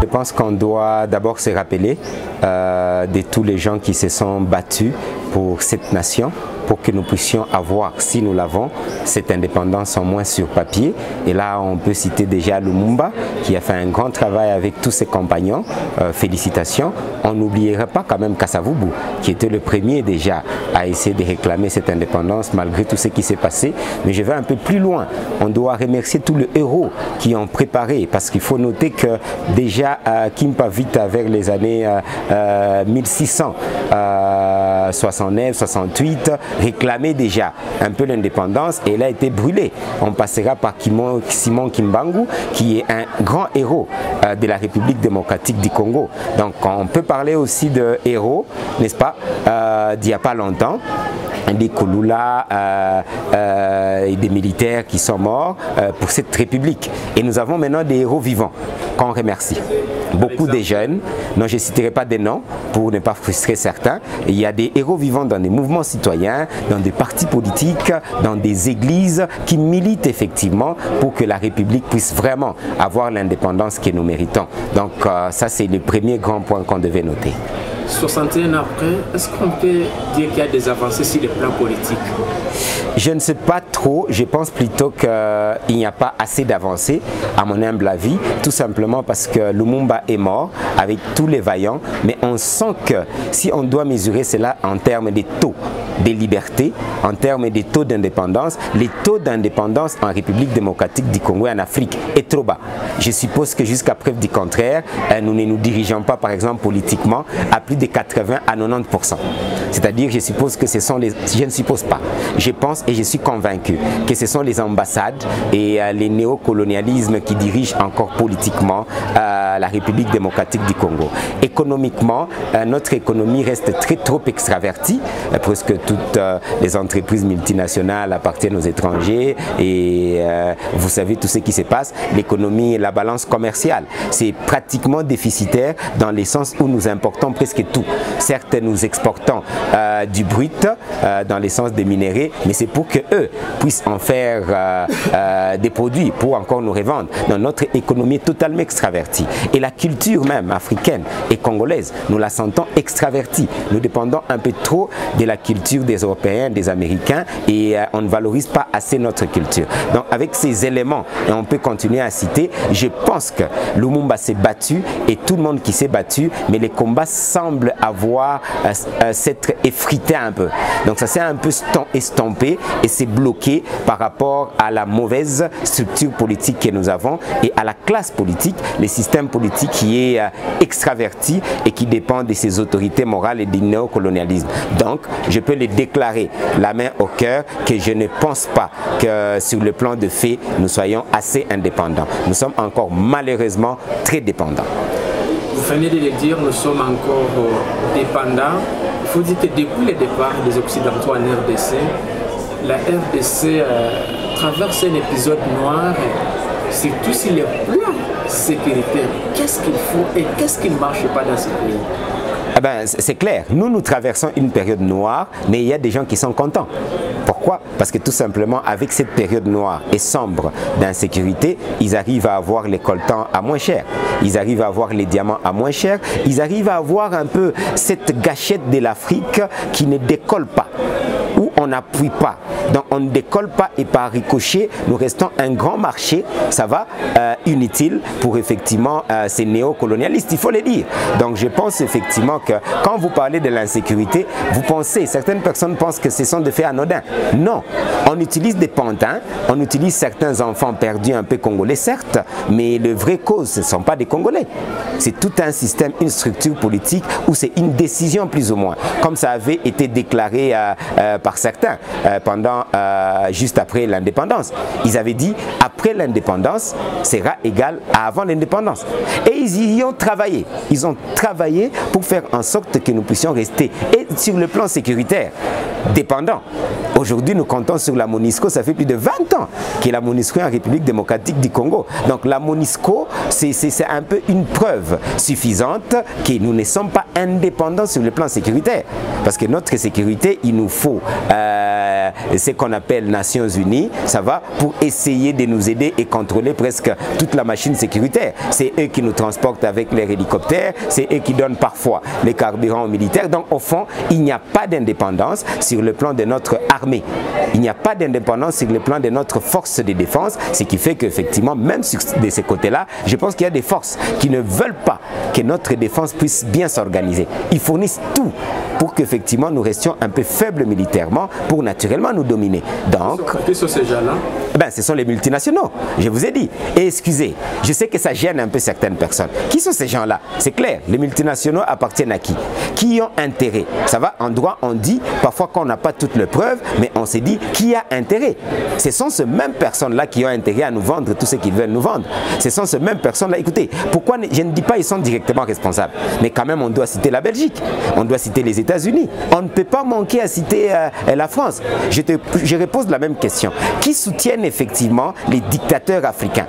Je pense qu'on doit d'abord se rappeler euh, de tous les gens qui se sont battus pour cette nation, pour que nous puissions avoir, si nous l'avons, cette indépendance en moins sur papier. Et là, on peut citer déjà Lumumba, qui a fait un grand travail avec tous ses compagnons. Euh, félicitations. On n'oubliera pas quand même Kassavubu, qui était le premier déjà à essayer de réclamer cette indépendance malgré tout ce qui s'est passé. Mais je vais un peu plus loin. On doit remercier tous les héros qui ont préparé, parce qu'il faut noter que déjà euh, Kimpa Vita vers les années euh, 1600, 69, 68, réclamait déjà un peu l'indépendance et elle a été brûlée. On passera par Simon Kimbangu qui est un grand héros euh, de la République démocratique du Congo. Donc on peut parler aussi de héros, n'est-ce pas, euh, d'il n'y a pas longtemps des Kouloula euh, euh, et des militaires qui sont morts euh, pour cette république. Et nous avons maintenant des héros vivants qu'on remercie. Beaucoup de jeunes, non je ne citerai pas des noms pour ne pas frustrer certains, il y a des héros vivants dans des mouvements citoyens, dans des partis politiques, dans des églises qui militent effectivement pour que la République puisse vraiment avoir l'indépendance que nous méritons. Donc ça c'est le premier grand point qu'on devait noter. 61 ans après, est-ce qu'on peut dire qu'il y a des avancées sur le plan politique Je ne sais pas trop, je pense plutôt qu'il n'y a pas assez d'avancées, à mon humble avis, tout simplement parce que Lumumba est mort avec tous les vaillants, mais on sent que si on doit mesurer cela en termes de taux de liberté, en termes de taux d'indépendance, les taux d'indépendance en République démocratique du Congo et en Afrique est trop bas. Je suppose que jusqu'à preuve du contraire, nous ne nous dirigeons pas, par exemple, politiquement à plus de 80 à 90%. C'est-à-dire, je suppose que ce sont les... Je ne suppose pas. Je pense et je suis convaincu que ce sont les ambassades et euh, les néocolonialismes qui dirigent encore politiquement euh, la République démocratique du Congo. Économiquement, euh, notre économie reste très trop extravertie, presque toutes les entreprises multinationales appartiennent aux étrangers et vous savez tout ce qui se passe. L'économie la balance commerciale, c'est pratiquement déficitaire dans le sens où nous importons presque tout. Certes, nous exportons du brut dans l'essence des minéraux, mais c'est pour que eux puissent en faire euh, des produits pour encore nous revendre. Dans notre économie est totalement extravertie. Et la culture même africaine et congolaise, nous la sentons extravertie. Nous dépendons un peu trop de la culture des Européens, des Américains et on ne valorise pas assez notre culture. Donc avec ces éléments, et on peut continuer à citer, je pense que Lumumba s'est battu et tout le monde qui s'est battu, mais les combats semblent avoir s'être effrité un peu. Donc ça s'est un peu et c'est bloqué par rapport à la mauvaise structure politique que nous avons et à la classe politique, le système politique qui est extraverti et qui dépend de ses autorités morales et du néocolonialisme. Donc je peux le déclarer la main au cœur que je ne pense pas que sur le plan de fait nous soyons assez indépendants. Nous sommes encore malheureusement très dépendants. Vous venez de le dire, nous sommes encore dépendants. Faut dire que depuis le départ des Occidentaux en RDC, la RDC euh, traverse un épisode noir, surtout sur le plan sécuritaire. Qu'est-ce qu'il faut et qu'est-ce qui ne marche pas dans ce pays? Ben, c'est clair, nous, nous traversons une période noire, mais il y a des gens qui sont contents. Pourquoi? Parce que tout simplement, avec cette période noire et sombre d'insécurité, ils arrivent à avoir les coltans à moins cher. Ils arrivent à avoir les diamants à moins cher. Ils arrivent à avoir un peu cette gâchette de l'Afrique qui ne décolle pas on n'appuie pas. Donc on ne décolle pas et par ricochet, nous restons un grand marché, ça va, euh, inutile pour effectivement euh, ces néocolonialistes, il faut le dire. Donc je pense effectivement que quand vous parlez de l'insécurité, vous pensez, certaines personnes pensent que ce sont des faits anodins. Non, on utilise des pantins, on utilise certains enfants perdus un peu congolais, certes, mais le vrai cause, ce ne sont pas des Congolais. C'est tout un système, une structure politique où c'est une décision plus ou moins, comme ça avait été déclaré euh, par certains pendant juste après l'indépendance. Ils avaient dit après l'indépendance sera égal à avant l'indépendance. Et ils y ont travaillé. Ils ont travaillé pour faire en sorte que nous puissions rester. Sur le plan sécuritaire, dépendants. Aujourd'hui, nous comptons sur la MONISCO, ça fait plus de 20 ans que la MONISCO est en République démocratique du Congo. Donc la MONISCO, c'est un peu une preuve suffisante que nous ne sommes pas indépendants sur le plan sécuritaire. Parce que notre sécurité, il nous faut euh, ce qu'on appelle Nations Unies, ça va, pour essayer de nous aider et contrôler presque toute la machine sécuritaire. C'est eux qui nous transportent avec les hélicoptères, c'est eux qui donnent parfois les carburants aux militaires. Donc au fond, il n'y a pas d'indépendance sur le plan de notre armée. Il n'y a pas d'indépendance sur le plan de notre force de défense, ce qui fait qu'effectivement, même de ces côtés-là, je pense qu'il y a des forces qui ne veulent pas que notre défense puisse bien s'organiser. Ils fournissent tout pour qu'effectivement nous restions un peu faibles militairement pour naturellement nous dominer. Donc, qui sont ces gens-là ben, ce sont les multinationaux, je vous ai dit. Et excusez, je sais que ça gêne un peu certaines personnes. Qui sont ces gens-là? C'est clair, les multinationaux appartiennent à qui? Qui ont intérêt? Ça va, en droit, on dit parfois qu'on n'a pas toutes les preuves, mais on s'est dit qui a intérêt Ce sont ces mêmes personnes-là qui ont intérêt à nous vendre tout ce qu'ils veulent nous vendre. Ce sont ces mêmes personnes-là. Écoutez, pourquoi je ne dis pas qu'ils sont directement responsables, mais quand même on doit citer la Belgique, on doit citer les États-Unis. On ne peut pas manquer à citer euh, la France. Je, te, je repose la même question. Qui soutiennent effectivement les dictateurs africains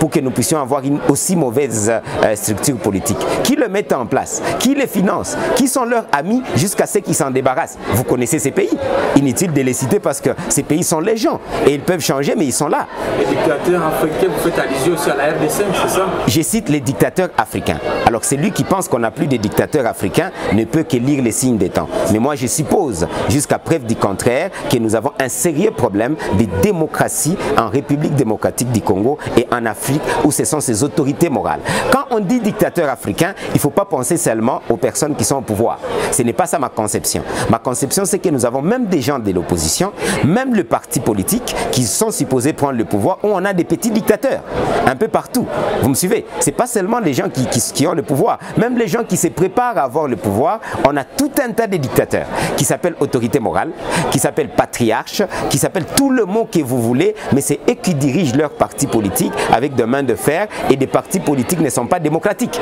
pour que nous puissions avoir une aussi mauvaise euh, structure politique Qui le mettent en place? Qui les finance? Qui sont leurs amis jusqu'à ce qu'ils s'en débarrassent? Vous connaissez ces pays Inutile de les citer parce que ces pays sont les gens et ils peuvent changer mais ils sont là. Les dictateurs africains, vous faites allusion aussi à la RDC, c'est ça? Je cite les dictateurs africains. Alors celui qui pense qu'on n'a plus de dictateurs africains ne peut que lire les signes des temps. Mais moi je suppose, jusqu'à preuve du contraire, que nous avons un sérieux problème de démocratie en République démocratique du Congo et en Afrique où ce sont ces autorités morales. Quand on dit dictateur africain, il ne faut pas penser seulement aux personnes qui sont au pouvoir. Ce n'est pas ça ma conception. Ma conception, c'est que nous avons même des gens de l'opposition, même le parti politique qui sont supposés prendre le pouvoir, où on a des petits dictateurs un peu partout. Vous me suivez? C'est pas seulement les gens qui, qui, ont le pouvoir, même les gens qui se préparent à avoir le pouvoir, on a tout un tas de dictateurs qui s'appellent autorité morale, qui s'appellent patriarche, qui s'appellent tout le mot que vous voulez, mais c'est eux qui dirigent leur parti politique avec des mains de fer et des partis politiques ne sont pas démocratiques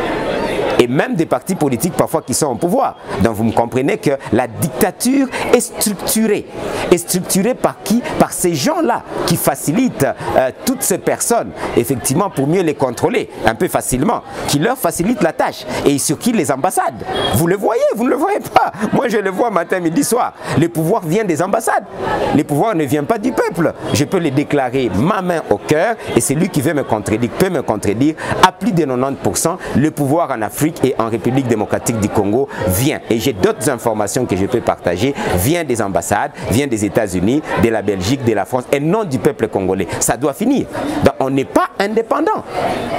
et même des partis politiques parfois qui sont au pouvoir. Donc vous me comprenez que la dictature est structurée. Est structurée par qui? Par ces gens-là qui facilitent euh, toutes ces personnes, effectivement, pour mieux les contrôler, un peu facilement, qui leur facilitent la tâche. Et sur qui les ambassades? Vous le voyez, vous ne le voyez pas. Moi, je le vois matin, midi, soir. Le pouvoir vient des ambassades. Le pouvoir ne vient pas du peuple. Je peux les déclarer ma main au cœur et celui qui veut me contredire peut me contredire. À plus de 90%, le pouvoir en Afrique et en République démocratique du Congo vient, et j'ai d'autres informations que je peux partager, vient des ambassades, vient des États-Unis, de la Belgique, de la France, et non du peuple congolais. Ça doit finir. Donc on n'est pas indépendant.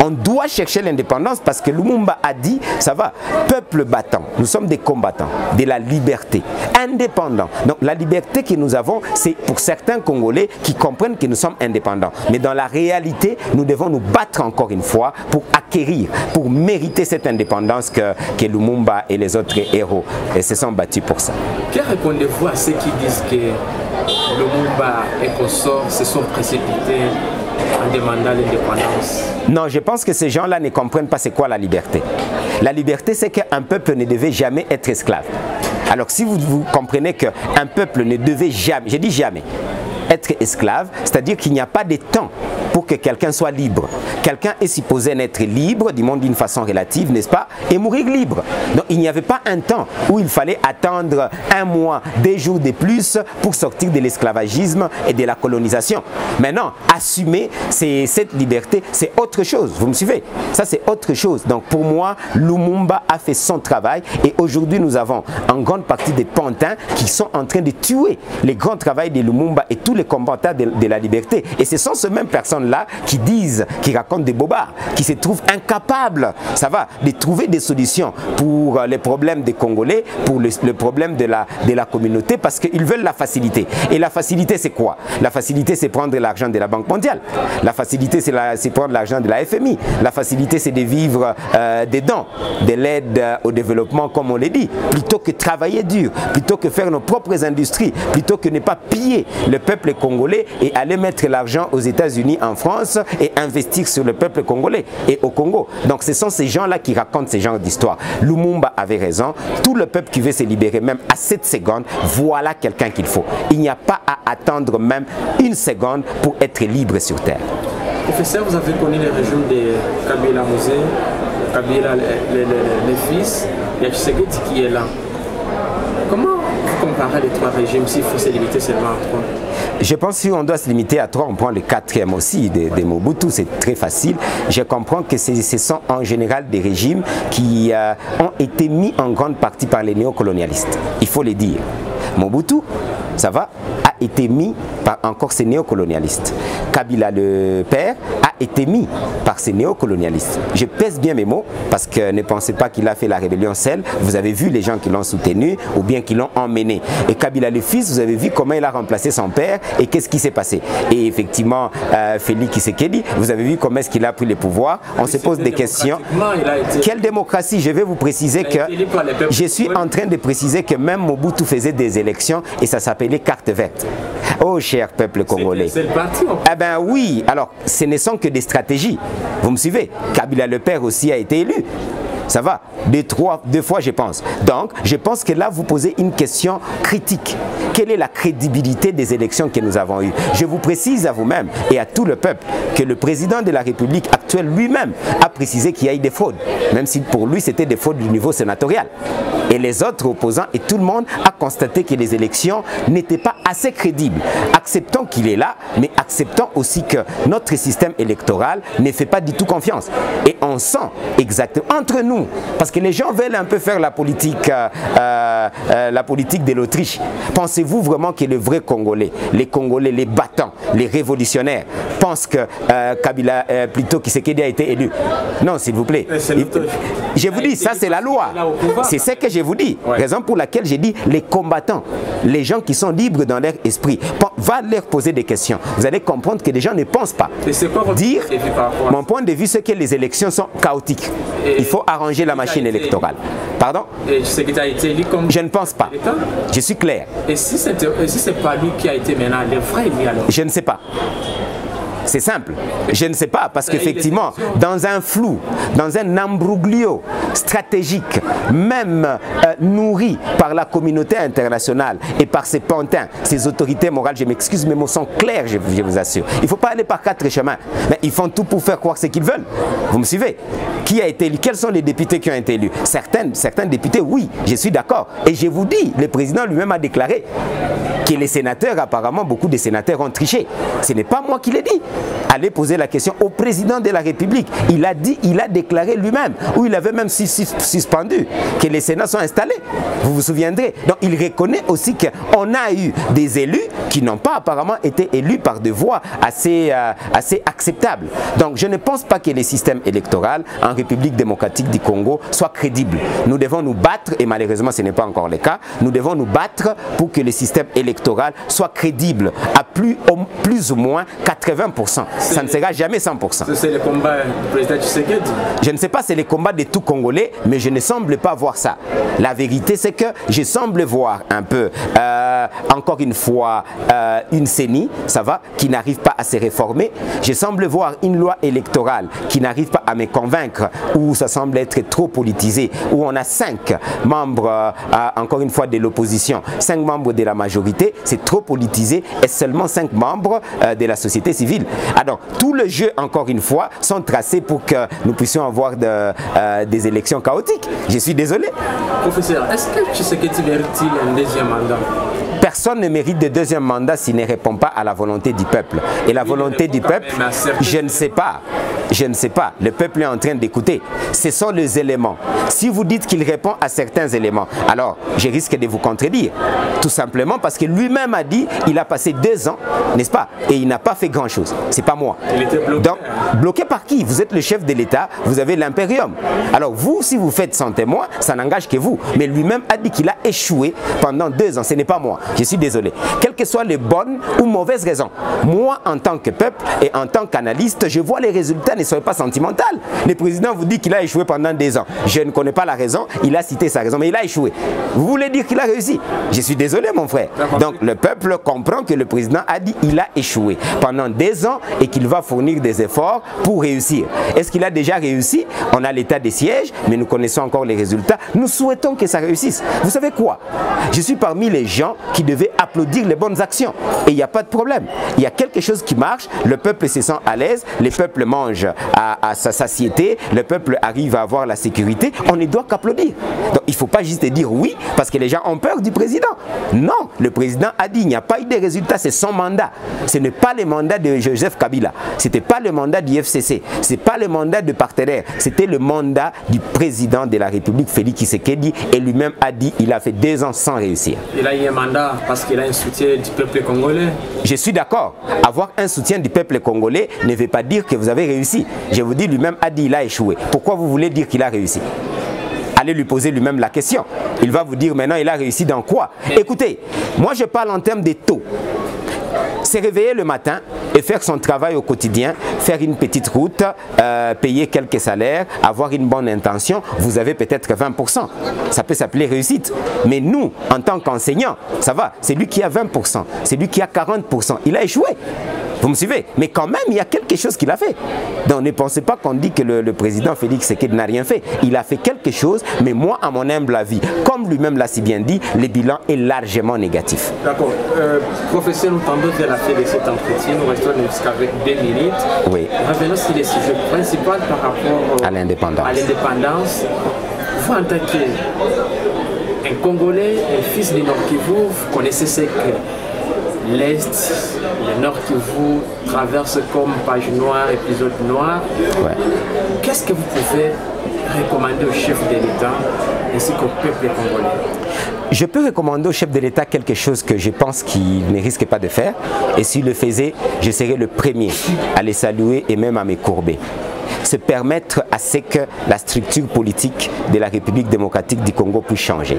On doit chercher l'indépendance parce que Lumumba a dit, ça va, peuple battant, nous sommes des combattants, de la liberté, indépendants. Donc la liberté que nous avons, c'est pour certains Congolais qui comprennent que nous sommes indépendants. Mais dans la réalité, nous devons nous battre encore une fois pour acquérir, pour mériter cette indépendance que, que Lumumba et les autres héros se sont battus pour ça. Que répondez-vous à ceux qui disent que Lumumba et consorts se sont précipités en demandant l'indépendance? Non, je pense que ces gens-là ne comprennent pas c'est quoi la liberté. La liberté, c'est qu'un peuple ne devait jamais être esclave. Alors si vous, vous comprenez qu'un peuple ne devait jamais, je dis jamais, être esclave, c'est-à-dire qu'il n'y a pas de temps pour que quelqu'un soit libre. Quelqu'un est supposé naître libre, du monde d'une façon relative, n'est-ce pas, et mourir libre. Donc il n'y avait pas un temps où il fallait attendre un mois, des jours de plus pour sortir de l'esclavagisme et de la colonisation. Maintenant, assumer cette liberté, c'est autre chose. Vous me suivez? Ça, c'est autre chose. Donc pour moi, Lumumba a fait son travail et aujourd'hui, nous avons en grande partie des pantins qui sont en train de tuer les grands travaux de Lumumba et tous les combattants de la liberté. Et ce sont ces mêmes personnes-là qui disent, qui racontent des bobards, qui se trouvent incapables, ça va, de trouver des solutions pour les problèmes des Congolais, pour le, problème de la, de la communauté, parce qu'ils veulent la facilité. Et la facilité, c'est quoi? La facilité, c'est prendre l'argent de la Banque mondiale. La facilité, c'est prendre l'argent de la FMI. La facilité, c'est de vivre euh, de l'aide au développement, comme on l'a dit, plutôt que travailler dur, plutôt que faire nos propres industries, plutôt que ne pas piller le peuple congolais et aller mettre l'argent aux États-Unis, en France et investir sur le peuple congolais et au Congo. Donc ce sont ces gens-là qui racontent ces genres d'histoires. Lumumba avait raison. Tout le peuple qui veut se libérer, même à cette seconde, voilà quelqu'un qu'il faut. Il n'y a pas à attendre même une seconde pour être libre sur terre. Professeur, vous avez connu les régions de Kabila Mosé, Kabila les, fils, il y a qui est là. Comment vous comparez les trois régimes s'il faut se limiter seulement à trois je pense que si on doit se limiter à trois, on prend le quatrième aussi de Mobutu, c'est très facile. Je comprends que ce sont en général des régimes qui euh, ont été mis en grande partie par les néocolonialistes. Il faut le dire. Mobutu, ça va, a été mis par encore ces néocolonialistes. Kabila le père été mis par ces néocolonialistes. Je pèse bien mes mots parce que ne pensez pas qu'il a fait la rébellion seul. Vous avez vu les gens qui l'ont soutenu ou bien qui l'ont emmené. Et Kabila le fils, vous avez vu comment il a remplacé son père et qu'est-ce qui s'est passé. Et effectivement, euh, Félix Kisekedi, vous avez vu comment est-ce qu'il a pris le pouvoir. On se pose des questions. Quelle démocratie? Je vais vous préciser que je suis en train de préciser que même Mobutu faisait des élections et ça s'appelait carte verte. Oh cher peuple congolais. C'est le parti Eh ben oui, alors ce ne sont que des stratégies. Vous me suivez Kabila le père aussi a été élu. Ça va Deux, trois, deux fois, je pense. Donc, je pense que là, vous posez une question critique. Quelle est la crédibilité des élections que nous avons eues? Je vous précise à vous-même et à tout le peuple que le président de la République actuelle lui-même a précisé qu'il y a eu des fraudes, même si pour lui, c'était des fraudes du niveau sénatorial. Et les autres opposants et tout le monde a constaté que les élections n'étaient pas assez crédibles. Acceptons qu'il est là, mais acceptons aussi que notre système électoral ne fait pas du tout confiance. Et on sent exactement entre nous, parce que les gens veulent un peu faire la politique, euh, euh, la politique de l'Autriche. Pensez-vous vraiment que les vrais Congolais, les Congolais, les battants, les révolutionnaires, pensent que euh, Kabila, plutôt Kisekedi a été élu? Non, s'il vous plaît. Je vous dis, ça c'est la loi. C'est ce que je vous dis. Raison pour laquelle j'ai dit les combattants, les gens qui sont libres dans leur esprit, va leur poser des questions. Vous allez comprendre que les gens ne pensent pas. Dire, mon point de vue, c'est que les élections sont chaotiques. Il faut arranger la machine électorale. Pardon Je ne pense pas. Je suis clair. Et si ce n'est pas lui qui a été maintenant le vrai alors Je ne sais pas. C'est simple. Je ne sais pas, parce qu'effectivement, dans un flou, dans un embrouglio stratégique, même euh, nourri par la communauté internationale et par ses pantins, ses autorités morales, je m'excuse, mes mots sont clairs, je, je vous assure. Il ne faut pas aller par quatre chemins, mais ils font tout pour faire croire ce qu'ils veulent. Vous me suivez? Qui a été élu Quels sont les députés qui ont été élus certains, députés, oui, je suis d'accord. Et je vous dis, le président lui-même a déclaré que les sénateurs, apparemment, beaucoup de sénateurs ont triché. Ce n'est pas moi qui l'ai dit allait poser la question au président de la République. Il a dit, il a déclaré lui-même, ou il avait même suspendu que les Sénats sont installés. Vous vous souviendrez. Donc il reconnaît aussi qu'on a eu des élus qui n'ont pas apparemment été élus par des voix assez, euh, assez acceptables. Donc je ne pense pas que les systèmes électoraux en République démocratique du Congo soient crédibles. Nous devons nous battre, et malheureusement ce n'est pas encore le cas, nous devons nous battre pour que le système électoral soit crédible à plus, plus ou moins 80% ça ne sera jamais 100%. C'est le combat du président Tshisekedi Je ne sais pas, c'est le combat de tout Congolais, mais je ne semble pas voir ça. La vérité, c'est que je semble voir un peu, euh, encore une fois, euh, une CENI, ça va, qui n'arrive pas à se réformer. Je semble voir une loi électorale qui n'arrive pas à me convaincre, où ça semble être trop politisé, où on a cinq membres, euh, encore une fois, de l'opposition, cinq membres de la majorité, c'est trop politisé, et seulement cinq membres de la société civile. Alors, tout le jeu, encore une fois, sont tracés pour que nous puissions avoir euh, des élections chaotiques. Je suis désolé. Professeur, est-ce que Tshisekedi mérite-t-il un deuxième mandat? Personne ne mérite de deuxième mandat s'il ne répond pas à la volonté du peuple. Et la volonté du peuple, je ne sais pas. Je ne sais pas. Le peuple est en train d'écouter. Ce sont les éléments. Si vous dites qu'il répond à certains éléments, alors je risque de vous contredire. Tout simplement parce que lui-même a dit il a passé deux ans, n'est-ce pas Et il n'a pas fait grand-chose. C'est pas moi. Il était bloqué. Donc, bloqué par qui? Vous êtes le chef de l'État, vous avez l'impérium. Alors vous, si vous faites sans témoin, ça n'engage que vous. Mais lui-même a dit qu'il a échoué pendant deux ans. Ce n'est pas moi. Je suis désolé. Que soient les bonnes ou mauvaises raisons, moi, en tant que peuple et en tant qu'analyste, je vois les résultats ne soyez pas sentimental. Le président vous dit qu'il a échoué pendant des ans. Je ne connais pas la raison, il a cité sa raison, mais il a échoué. Vous voulez dire qu'il a réussi? Je suis désolé, mon frère. Donc le peuple comprend que le président a dit qu'il a échoué pendant des ans et qu'il va fournir des efforts pour réussir. Est-ce qu'il a déjà réussi? On a l'état des sièges, mais nous connaissons encore les résultats. Nous souhaitons que ça réussisse. Vous savez quoi? Je suis parmi les gens qui devaient applaudir les bonnes actions. Et il n'y a pas de problème. Il y a quelque chose qui marche, le peuple se sent à l'aise, le peuple mange à, sa satiété, le peuple arrive à avoir la sécurité. On ne doit qu'applaudir. Donc il ne faut pas juste dire oui parce que les gens ont peur du président. Non, le président a dit il n'y a pas eu de résultats, c'est son mandat. Ce n'est pas le mandat de Joseph Kabila, ce n'était pas le mandat du FCC, ce n'est pas le mandat de partenaire, c'était le mandat du président de la République, Félix Tshisekedi, et lui-même a dit il a fait deux ans sans réussir. Il a eu un mandat parce qu'il a un soutien du peuple congolais. Je suis d'accord. Avoir un soutien du peuple congolais ne veut pas dire que vous avez réussi. Je vous dis, lui-même a dit il a échoué. Pourquoi vous voulez dire qu'il a réussi? Allez lui poser lui-même la question. Il va vous dire maintenant, il a réussi dans quoi? Écoutez, moi je parle en termes de taux. C'est réveiller le matin et faire son travail au quotidien, faire une petite route, euh, payer quelques salaires, avoir une bonne intention, vous avez peut-être 20%. Ça peut s'appeler réussite. Mais nous, en tant qu'enseignants, ça va, c'est lui qui a 20%, c'est lui qui a 40%. Il a échoué. Vous me suivez? Mais quand même, il y a quelque chose qu'il a fait. Donc ne pensez pas qu'on dit que le, président Félix Seked n'a rien fait. Il a fait quelque chose, mais moi, à mon humble avis, comme lui-même l'a si bien dit, le bilan est largement négatif. D'accord. Euh, professeur, nous tendons vers la fin de cet entretien. Nous restons jusqu'avec deux minutes. Oui. Revenons sur les sujets principaux par rapport à l'indépendance. À l'indépendance. Vous, en tant qu'un Congolais, un fils du Nord Kivu, vous connaissez ce que l'Est, le Nord qui vous traverse comme page noire, épisode noir. Qu'est-ce que vous pouvez recommander au chef de l'État ainsi qu'au peuple congolais? Je peux recommander au chef de l'État quelque chose que je pense qu'il ne risque pas de faire. Et s'il le faisait, je serais le premier à les saluer et même à me courber se permettre à ce que la structure politique de la République démocratique du Congo puisse changer.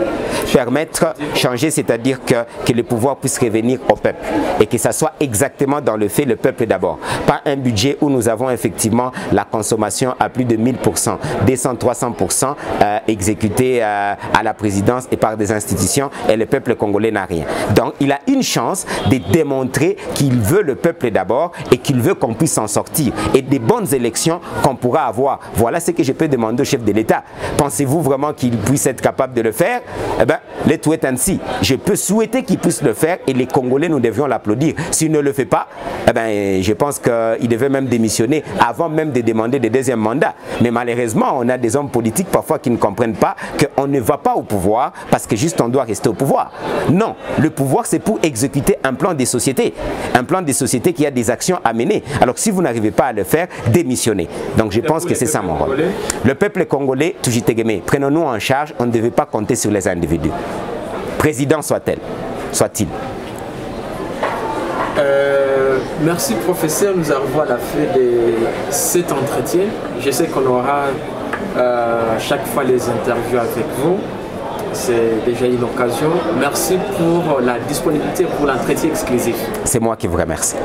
Permettre, changer, c'est-à-dire que, que le pouvoir puisse revenir au peuple et que ça soit exactement dans le fait le peuple d'abord. Pas un budget où nous avons effectivement la consommation à plus de 1000%, 200-300% euh, exécuté euh, à la présidence et par des institutions et le peuple congolais n'a rien. Donc il a une chance de démontrer qu'il veut le peuple d'abord et qu'il veut qu'on puisse s'en sortir et des bonnes élections qu'on pourra avoir. Voilà ce que je peux demander au chef de l'État. Pensez-vous vraiment qu'il puisse être capable de le faire? Eh bien, les tout est ainsi. Je peux souhaiter qu'il puisse le faire et les Congolais, nous devions l'applaudir. S'il ne le fait pas, eh bien, je pense qu'il devait même démissionner avant même de demander des deuxièmes mandats. Mais malheureusement, on a des hommes politiques parfois qui ne comprennent pas qu'on ne va pas au pouvoir parce que juste on doit rester au pouvoir. Non, le pouvoir c'est pour exécuter un plan des sociétés. Un plan des sociétés qui a des actions à mener. Alors si vous n'arrivez pas à le faire, démissionnez. Donc je pense que c'est ça mon rôle. Le peuple congolais, prenons-nous en charge, on ne devait pas compter sur les individus. Président soit-elle, soit-il. Euh, merci professeur, nous arrivons à la fin de cet entretien. Je sais qu'on aura euh, chaque fois les interviews avec vous. C'est déjà une occasion. Merci pour la disponibilité pour l'entretien exclusif. C'est moi qui vous remercie.